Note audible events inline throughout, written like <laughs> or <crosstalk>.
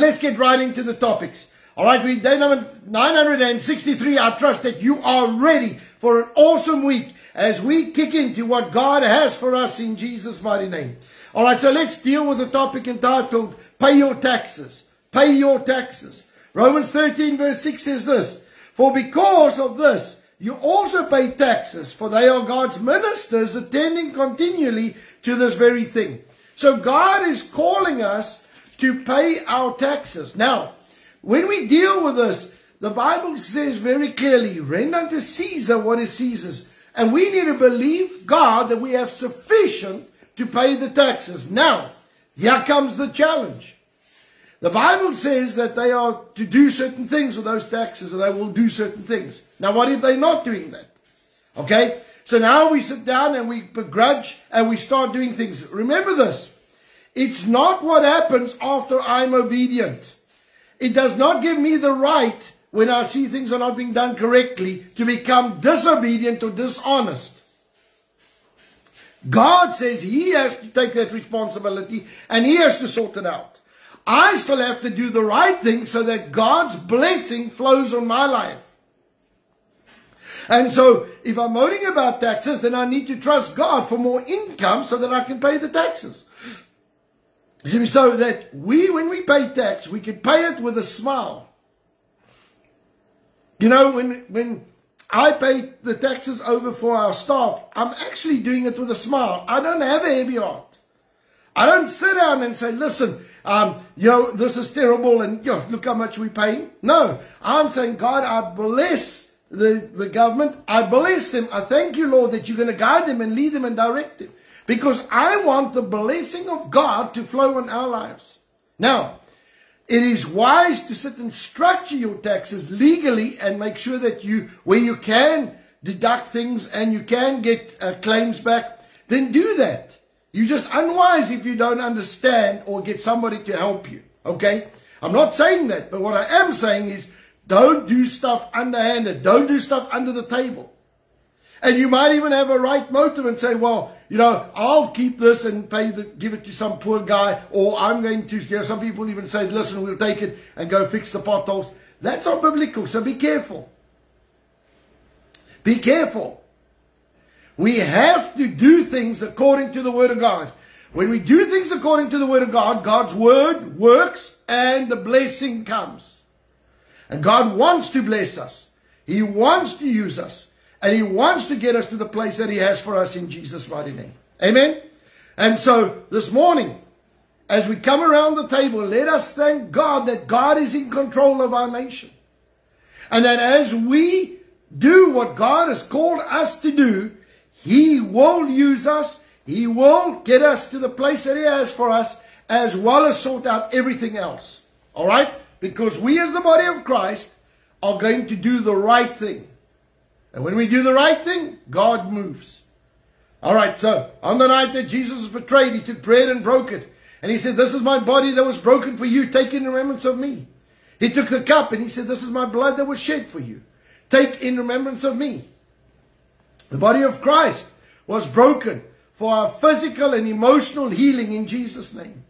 Let's get right into the topics. All right, we day number 963. I trust that you are ready for an awesome week as we kick into what God has for us in Jesus' mighty name. All right, so let's deal with the topic entitled Pay Your Taxes. Pay Your Taxes. Romans 13 verse 6 says this, For because of this, you also pay taxes, for they are God's ministers attending continually to this very thing. So God is calling us to pay our taxes. Now, when we deal with this, the Bible says very clearly, render unto Caesar what is Caesar's. And we need to believe God that we have sufficient to pay the taxes. Now, here comes the challenge. The Bible says that they are to do certain things with those taxes and they will do certain things. Now, what if they're not doing that? Okay? So now we sit down and we begrudge and we start doing things. Remember this. It's not what happens after I'm obedient. It does not give me the right when I see things are not being done correctly to become disobedient or dishonest. God says He has to take that responsibility and He has to sort it out. I still have to do the right thing so that God's blessing flows on my life. And so, if I'm moaning about taxes, then I need to trust God for more income so that I can pay the taxes. So that we, when we pay tax, we can pay it with a smile. You know, when, when I pay the taxes over for our staff, I'm actually doing it with a smile. I don't have a heavy heart. I don't sit down and say, listen, um, you know, this is terrible and you know, look how much we pay. No, I'm saying, God, I bless the, the government. I bless them. I thank you, Lord, that you're going to guide them and lead them and direct them. Because I want the blessing of God to flow in our lives. Now, it is wise to sit and structure your taxes legally and make sure that you, where you can deduct things and you can get uh, claims back, then do that. You're just unwise if you don't understand or get somebody to help you. Okay? I'm not saying that, but what I am saying is don't do stuff underhanded. Don't do stuff under the table. And you might even have a right motive and say, well, you know, I'll keep this and pay the, give it to some poor guy, or I'm going to, you know, some people even say, listen, we'll take it and go fix the potholes. That's not biblical, so be careful. Be careful. We have to do things according to the Word of God. When we do things according to the Word of God, God's Word works and the blessing comes. And God wants to bless us. He wants to use us. And He wants to get us to the place that He has for us in Jesus' mighty name. Amen? And so this morning, as we come around the table, let us thank God that God is in control of our nation. And that as we do what God has called us to do, He will use us. He will get us to the place that He has for us, as well as sort out everything else. All right? Because we as the body of Christ are going to do the right thing. And when we do the right thing, God moves. All right, so on the night that Jesus was betrayed, he took bread and broke it. And he said, This is my body that was broken for you. Take in remembrance of me. He took the cup and he said, This is my blood that was shed for you. Take in remembrance of me. The body of Christ was broken for our physical and emotional healing in Jesus' name.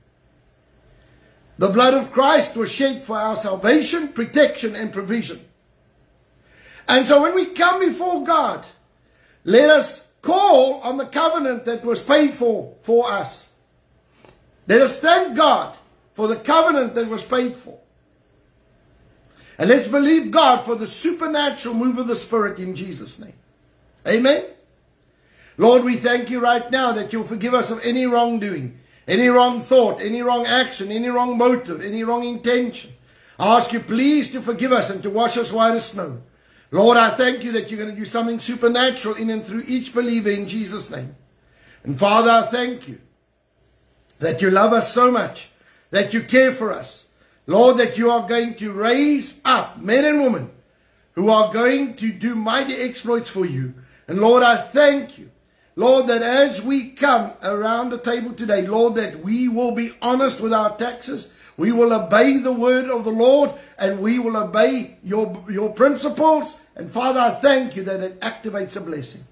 The blood of Christ was shed for our salvation, protection, and provision. And so when we come before God, let us call on the covenant that was paid for for us. Let us thank God for the covenant that was paid for. And let's believe God for the supernatural move of the Spirit in Jesus' name. Amen. Lord, we thank you right now that you'll forgive us of any wrongdoing, any wrong thought, any wrong action, any wrong motive, any wrong intention. I ask you please to forgive us and to wash us white as snow. Lord, I thank you that you're going to do something supernatural in and through each believer in Jesus' name. And Father, I thank you that you love us so much, that you care for us. Lord, that you are going to raise up men and women who are going to do mighty exploits for you. And Lord, I thank you. Lord, that as we come around the table today, Lord, that we will be honest with our taxes. We will obey the word of the Lord and we will obey your, your principles and Father, I thank you that it activates a blessing.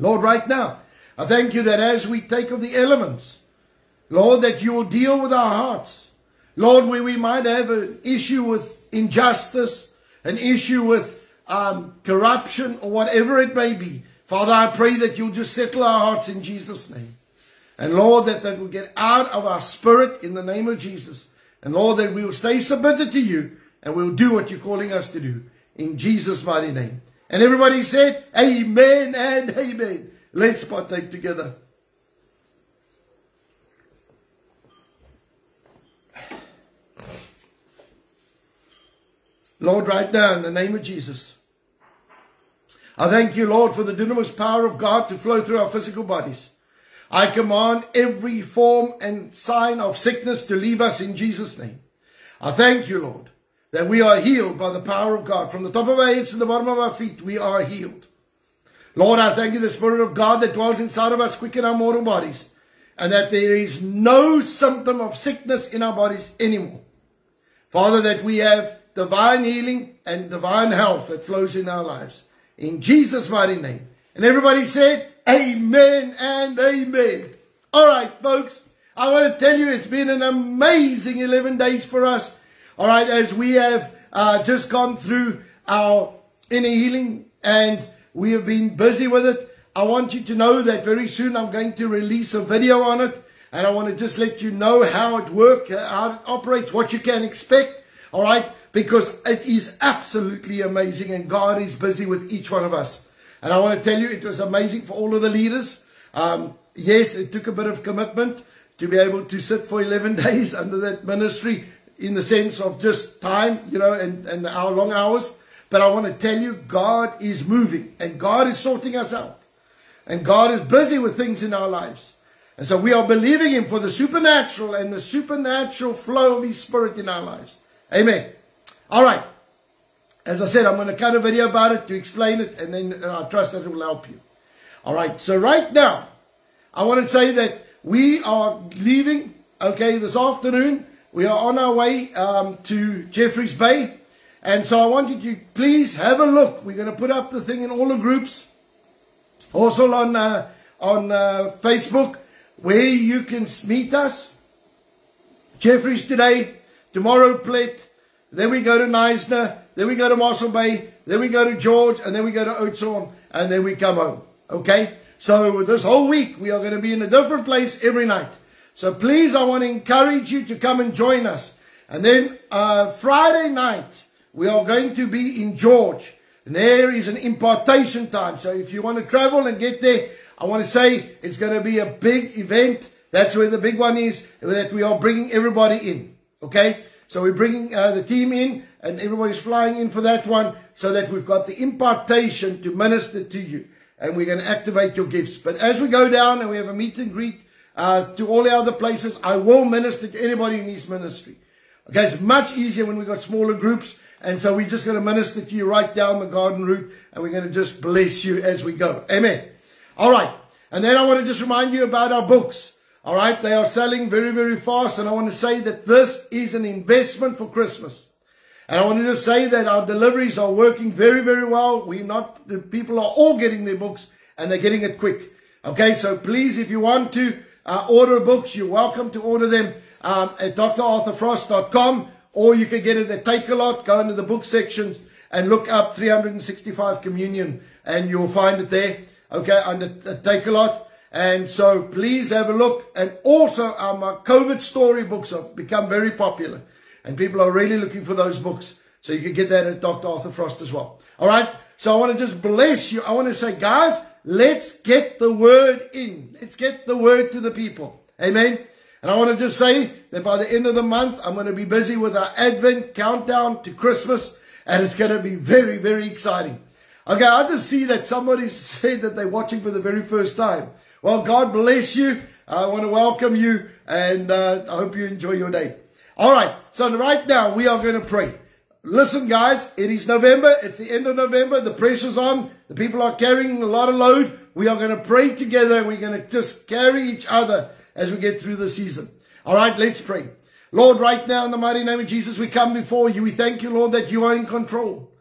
Lord, right now, I thank you that as we take of the elements, Lord, that you will deal with our hearts. Lord, where we might have an issue with injustice, an issue with um, corruption, or whatever it may be. Father, I pray that you'll just settle our hearts in Jesus' name. And Lord, that that will get out of our spirit in the name of Jesus. And Lord, that we will stay submitted to you and we'll do what you're calling us to do in Jesus' mighty name. And everybody said, Amen and Amen. Let's partake together. Lord, right now, in the name of Jesus, I thank you, Lord, for the dunamis power of God to flow through our physical bodies. I command every form and sign of sickness to leave us in Jesus' name. I thank you, Lord, that we are healed by the power of God. From the top of our heads to the bottom of our feet, we are healed. Lord, I thank you, the Spirit of God that dwells inside of us, quicken our mortal bodies, and that there is no symptom of sickness in our bodies anymore. Father, that we have divine healing and divine health that flows in our lives. In Jesus' mighty name. And everybody said, Amen and Amen. All right, folks. I want to tell you it's been an amazing 11 days for us. All right, as we have uh, just gone through our inner healing and we have been busy with it. I want you to know that very soon I'm going to release a video on it. And I want to just let you know how it works, how it operates, what you can expect. All right. Because it is absolutely amazing and God is busy with each one of us. And I want to tell you, it was amazing for all of the leaders. Um, yes, it took a bit of commitment to be able to sit for 11 <laughs> days under that ministry in the sense of just time, you know, and, and our long hours. But I want to tell you, God is moving and God is sorting us out. And God is busy with things in our lives. And so we are believing Him for the supernatural and the supernatural flow of His Spirit in our lives. Amen. All right. As I said, I'm going to cut a video about it to explain it, and then uh, I trust that it will help you. All right. So right now, I want to say that we are leaving, okay, this afternoon. We are on our way um, to Jeffreys Bay. And so I want you to please have a look. We're going to put up the thing in all the groups. Also on, uh, on uh, Facebook where you can meet us. Jeffreys today, tomorrow Plett, then we go to Knysna, then we go to Mossel Bay, then we go to George, and then we go to Oudtshoorn, and then we come home. Okay? So this whole week we are going to be in a different place every night. So please, I want to encourage you to come and join us. And then uh, Friday night, we are going to be in George. And there is an impartation time. So if you want to travel and get there, I want to say it's going to be a big event. That's where the big one is, that we are bringing everybody in. Okay? So we're bringing uh, the team in, and everybody's flying in for that one, so that we've got the impartation to minister to you. And we're going to activate your gifts. But as we go down and we have a meet and greet uh, to all the other places, I will minister to anybody in this ministry. Okay, it's much easier when we've got smaller groups and so we're just going to minister to you right down the garden route and we're going to just bless you as we go. Amen. All right. And then I want to just remind you about our books. All right. They are selling very, very fast. And I want to say that this is an investment for Christmas. And I want to just say that our deliveries are working very, very well. We're not, the people are all getting their books and they're getting it quick. Okay. So please, if you want to uh, order books, you're welcome to order them um, at drarthurfrost.com or you can get it at Takealot. go into the book sections and look up 365 Communion and you'll find it there, okay, under Takealot. And so please have a look. And also um, our COVID story books have become very popular and people are really looking for those books. So you can get that at Dr. Arthur Frost as well. All right. So I want to just bless you. I want to say, guys, let's get the word in. Let's get the word to the people. Amen. And I want to just say that by the end of the month, I'm going to be busy with our Advent countdown to Christmas. And it's going to be very, very exciting. Okay, I just see that somebody <laughs> said that they're watching for the very first time. Well, God bless you. I want to welcome you and uh, I hope you enjoy your day. All right. So right now we are going to pray. Listen, guys, it is November. It's the end of November. The pressure's on. The people are carrying a lot of load. We are going to pray together. We're going to just carry each other as we get through the season. All right, let's pray. Lord, right now in the mighty name of Jesus, we come before you. We thank you, Lord, that you are in control.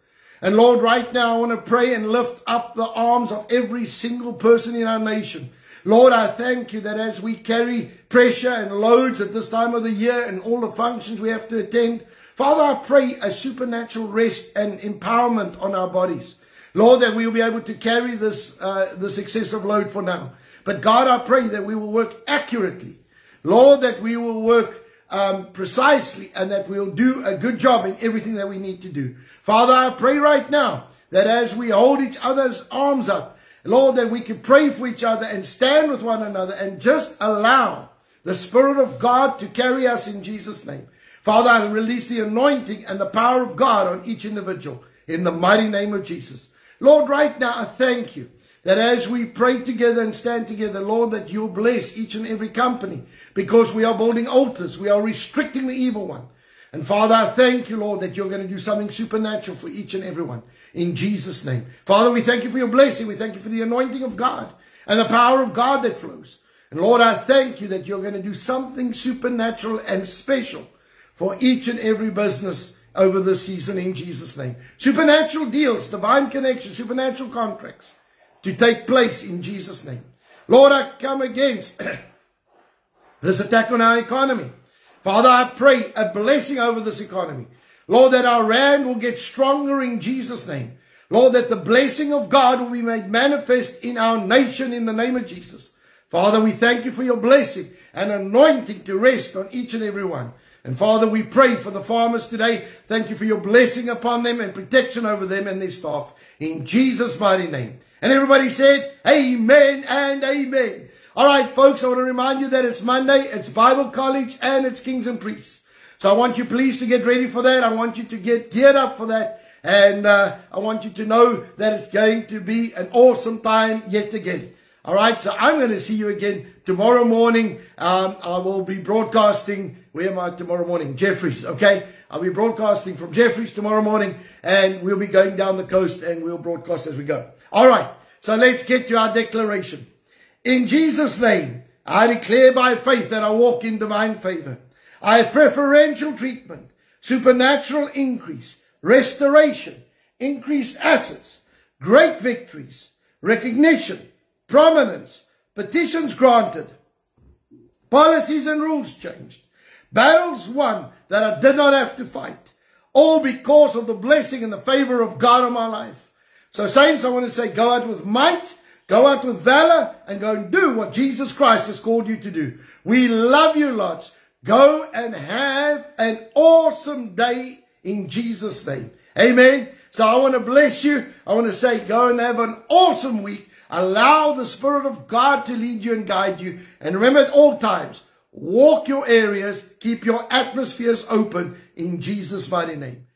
And Lord, right now I want to pray and lift up the arms of every single person in our nation. Lord, I thank you that as we carry pressure and loads at this time of the year and all the functions we have to attend, Father, I pray a supernatural rest and empowerment on our bodies. Lord, that we will be able to carry this, uh, this excessive load for now. But God, I pray that we will work accurately. Lord, that we will work um, precisely and that we'll do a good job in everything that we need to do. Father, I pray right now that as we hold each other's arms up, Lord, that we can pray for each other and stand with one another and just allow the Spirit of God to carry us in Jesus' name. Father, I release the anointing and the power of God on each individual in the mighty name of Jesus. Lord, right now, I thank you that as we pray together and stand together, Lord, that you'll bless each and every company because we are building altars. We are restricting the evil one. And Father, I thank you, Lord, that you're going to do something supernatural for each and every one in Jesus' name. Father, we thank you for your blessing. We thank you for the anointing of God and the power of God that flows. And Lord, I thank you that you're going to do something supernatural and special for each and every business over this season in Jesus' name. Supernatural deals, divine connections, supernatural contracts to take place in Jesus' name. Lord, I come against <clears throat> this attack on our economy. Father, I pray a blessing over this economy. Lord, that our rand will get stronger in Jesus' name. Lord, that the blessing of God will be made manifest in our nation in the name of Jesus. Father, we thank you for your blessing and anointing to rest on each and every one. And Father, we pray for the farmers today. Thank you for your blessing upon them and protection over them and their staff. In Jesus' mighty name. And everybody said, Amen and Amen. All right, folks, I want to remind you that it's Monday, it's Bible College, and it's Kings and Priests. So I want you please to get ready for that. I want you to get geared up for that. And uh, I want you to know that it's going to be an awesome time yet again. All right, so I'm going to see you again tomorrow morning. Um, I will be broadcasting. Where am I tomorrow morning? Jeffreys, okay? I'll be broadcasting from Jeffreys tomorrow morning, and we'll be going down the coast, and we'll broadcast as we go. All right, so let's get to our declaration. In Jesus' name, I declare by faith that I walk in divine favor. I have preferential treatment, supernatural increase, restoration, increased assets, great victories, recognition, prominence, petitions granted, policies and rules changed, battles won that I did not have to fight, all because of the blessing and the favor of God on my life. So saints, I want to say go out with might, go out with valor, and go and do what Jesus Christ has called you to do. We love you lots. Go and have an awesome day in Jesus' name. Amen. So I want to bless you. I want to say go and have an awesome week. Allow the Spirit of God to lead you and guide you. And remember at all times, walk your areas, keep your atmospheres open in Jesus' mighty name.